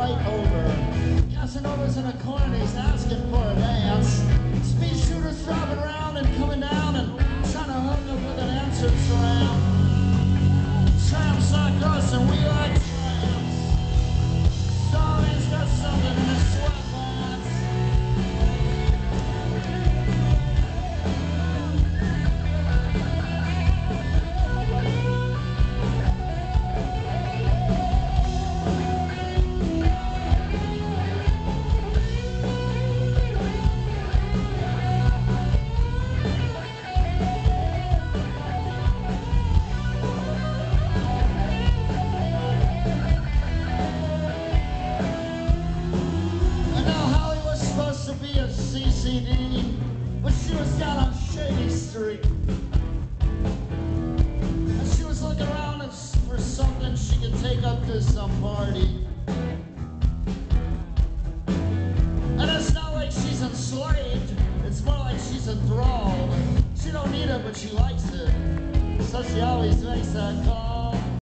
right over. Casanova's in a corner, he's asking for a dance. To be a CCD, she was down on Shady Street. And she was looking around for something she could take up to some party. And it's not like she's enslaved, it's more like she's enthralled. She don't need it, but she likes it. So she always makes that call.